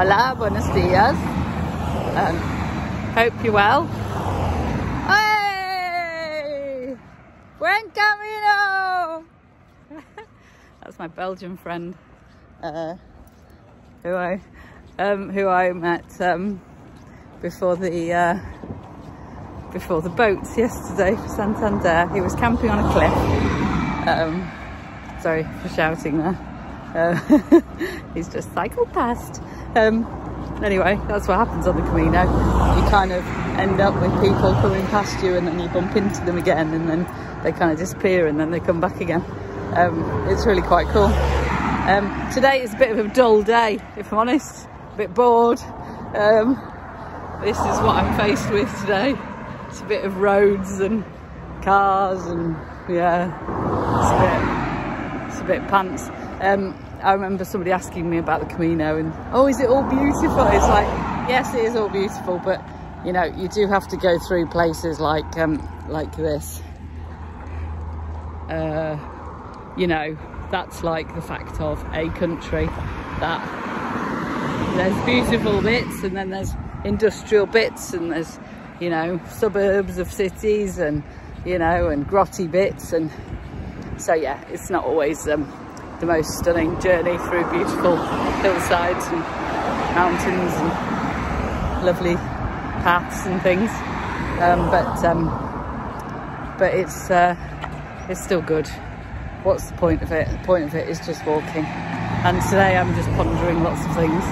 Hola, buenos dias. Um, hope you're well. Hey! Buen camino! That's my Belgian friend, uh, who I um, who I met um, before the uh, before the boats yesterday for Santander. He was camping on a cliff. Um, sorry for shouting there. Uh, he's just cycled past. Um, anyway, that's what happens on the Camino. You kind of end up with people coming past you and then you bump into them again and then they kind of disappear and then they come back again. Um, it's really quite cool. Um, today is a bit of a dull day, if I'm honest. A bit bored. Um, this is what I'm faced with today. It's a bit of roads and cars and yeah, it's a bit, it's a bit pants. Um, I remember somebody asking me about the Camino and, oh, is it all beautiful? It's like, yes, it is all beautiful, but you know, you do have to go through places like, um, like this. Uh, you know, that's like the fact of a country that there's beautiful bits and then there's industrial bits and there's, you know, suburbs of cities and, you know, and grotty bits. And so, yeah, it's not always, um, the most stunning journey through beautiful hillsides and mountains and lovely paths and things. Um, but um, but it's uh, it's still good. What's the point of it? The point of it is just walking. And today I'm just pondering lots of things,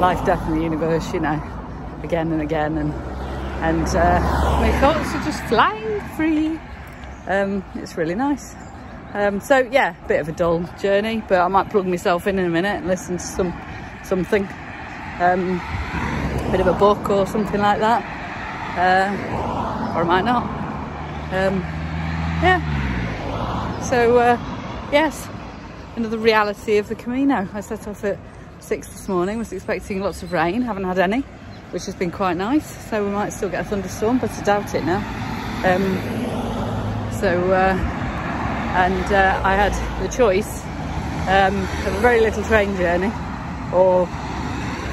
life, death, and the universe. You know, again and again, and and uh, my thoughts are just flying free. Um, it's really nice. Um, so yeah, bit of a dull journey, but I might plug myself in in a minute and listen to some something, um, bit of a book or something like that, uh, or I might not. Um, yeah. So uh, yes, another reality of the Camino. I set off at six this morning. Was expecting lots of rain. Haven't had any, which has been quite nice. So we might still get a thunderstorm, but I doubt it now. Um, so. Uh, and uh, I had the choice um, of a very little train journey or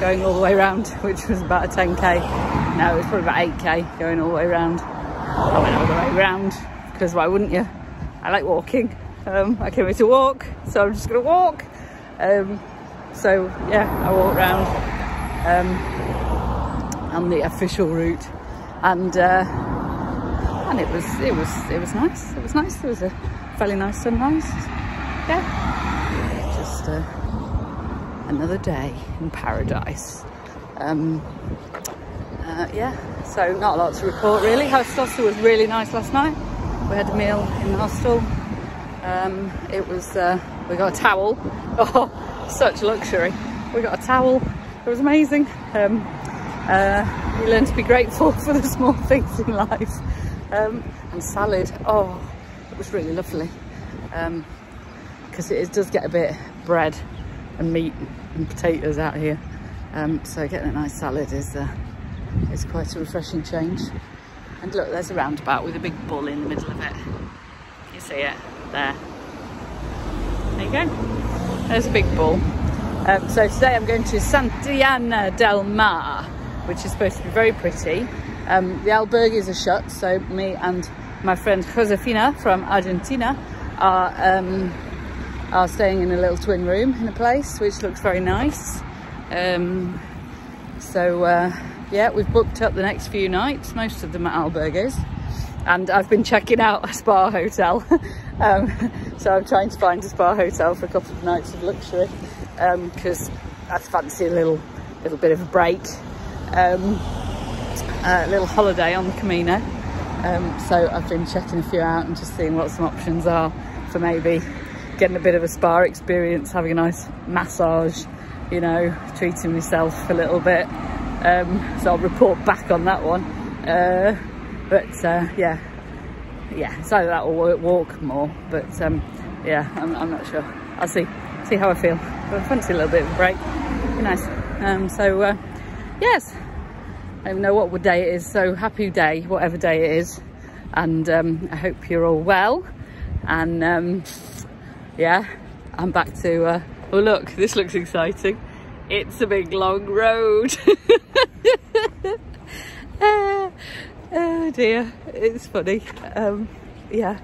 going all the way around, which was about a 10k. No, it was probably about 8k going all the way around. I went all the way around because why wouldn't you? I like walking. Um, I came here to walk, so I'm just going to walk. Um, so yeah, I walked around um, on the official route, and uh, and it was it was it was nice. It was nice. There was a fairly nice sunrise. Yeah, just uh, another day in paradise. Um, uh, yeah, so not a lot to report really. Hostel was really nice last night. We had a meal in the hostel. Um, it was, uh, we got a towel. Oh, such luxury. We got a towel. It was amazing. Um, uh, we learned to be grateful for the small things in life. Um, and salad. Oh, was really lovely because um, it does get a bit bread and meat and potatoes out here. Um, so getting a nice salad is uh, is quite a refreshing change. And look, there's a roundabout with a big bull in the middle of it. You see it there. There you go. There's a big bull. Um, so today I'm going to Santillana del Mar, which is supposed to be very pretty. Um, the albergues are shut, so me and my friend Josefina from Argentina are, um, are staying in a little twin room in a place which looks very nice. Um, so uh, yeah, we've booked up the next few nights, most of them at albergues. And I've been checking out a spa hotel. um, so I'm trying to find a spa hotel for a couple of nights of luxury because um, I fancy a little, little bit of a break. Um, a little holiday on the Camino. Um, so I've been checking a few out and just seeing what some options are for maybe getting a bit of a spa experience, having a nice massage, you know, treating myself a little bit. Um, so I'll report back on that one. Uh, but uh, yeah, yeah, so that will walk more. But um, yeah, I'm, I'm, not sure. I'll see, see how I feel. But fancy a little bit of a break. Be nice. Um, so uh, yes, I don't know what day it is, so happy day, whatever day it is. And um, I hope you're all well. And um, yeah, I'm back to, uh, oh look, this looks exciting. it's a big long road. uh, oh dear, it's funny. Um, yeah.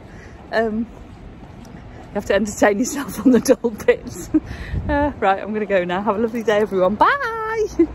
Um, you have to entertain yourself on the dull bits. Uh, right, I'm going to go now. Have a lovely day, everyone. Bye!